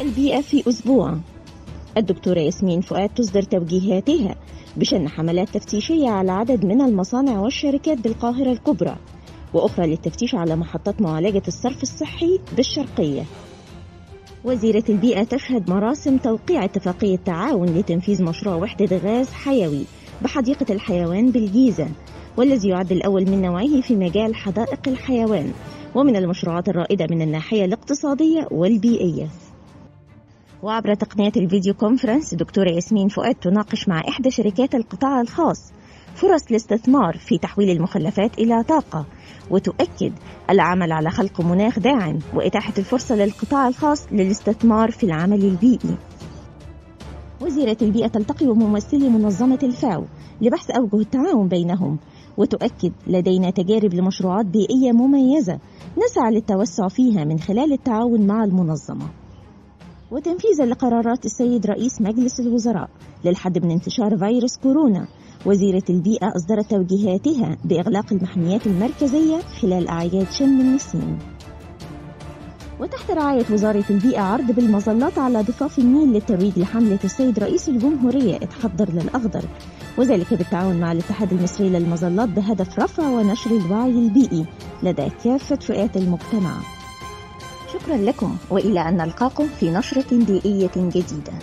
البيئة في أسبوع. الدكتورة ياسمين فؤاد تصدر توجيهاتها بشن حملات تفتيشية على عدد من المصانع والشركات بالقاهرة الكبرى وأخرى للتفتيش على محطات معالجة الصرف الصحي بالشرقية. وزيرة البيئة تشهد مراسم توقيع اتفاقية تعاون لتنفيذ مشروع وحدة غاز حيوي بحديقة الحيوان بالجيزة والذي يعد الأول من نوعه في مجال حدائق الحيوان ومن المشروعات الرائدة من الناحية الاقتصادية والبيئية. وعبر تقنية الفيديو كونفرنس دكتورة ياسمين فؤاد تناقش مع إحدى شركات القطاع الخاص فرص الاستثمار في تحويل المخلفات إلى طاقة وتؤكد العمل على خلق مناخ داعم وإتاحة الفرصة للقطاع الخاص للاستثمار في العمل البيئي. وزيرة البيئة تلتقي بممثلي منظمة الفاو لبحث أوجه التعاون بينهم وتؤكد لدينا تجارب لمشروعات بيئية مميزة نسعى للتوسع فيها من خلال التعاون مع المنظمة. وتنفيذا لقرارات السيد رئيس مجلس الوزراء للحد من انتشار فيروس كورونا. وزيرة البيئة أصدرت توجيهاتها بإغلاق المحميات المركزية خلال أعياد شم النسيم. وتحت رعاية وزارة البيئة عرض بالمظلات على ضفاف النيل للترويج لحملة السيد رئيس الجمهورية إتحضر للأخضر. وذلك بالتعاون مع الاتحاد المصري للمظلات بهدف رفع ونشر الوعي البيئي لدى كافة فئات المجتمع. شكرا لكم وإلى أن نلقاكم في نشرة بيئية جديدة.